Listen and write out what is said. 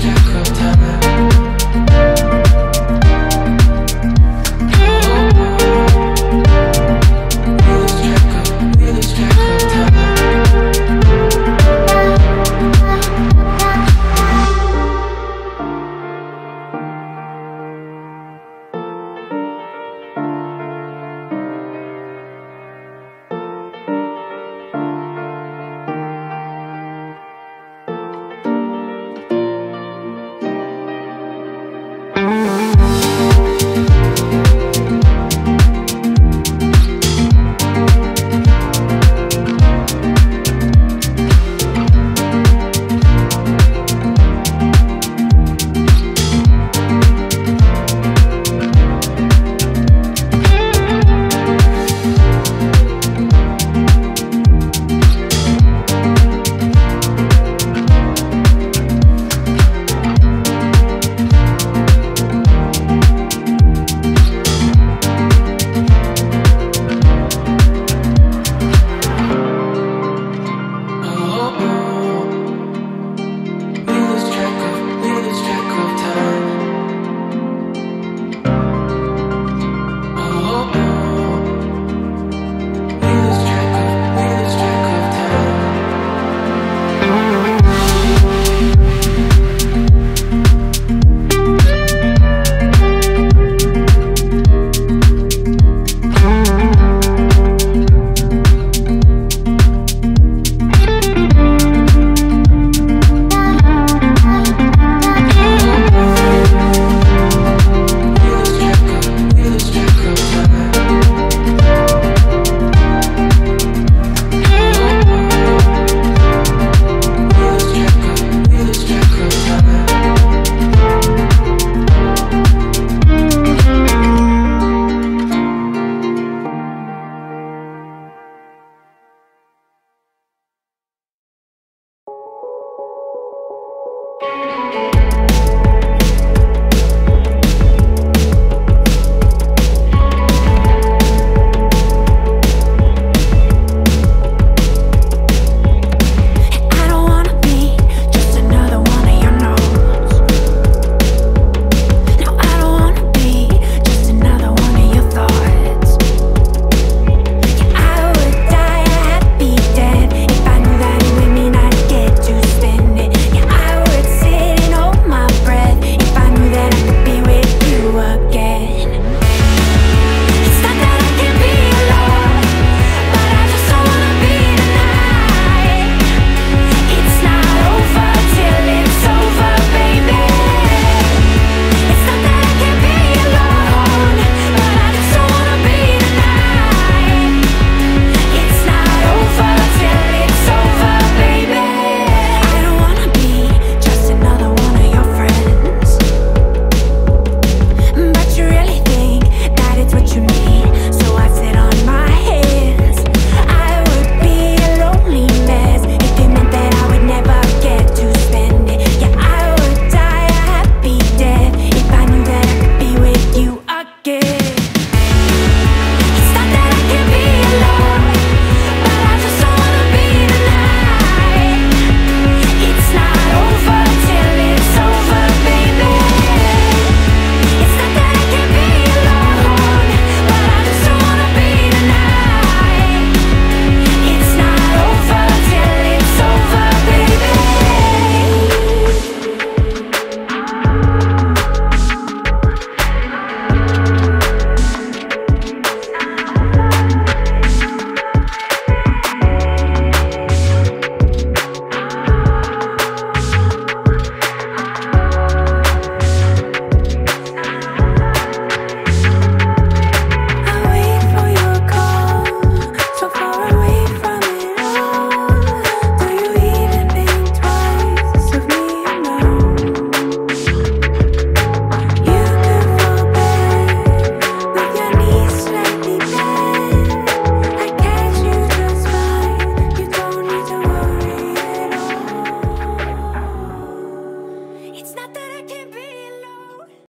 stars.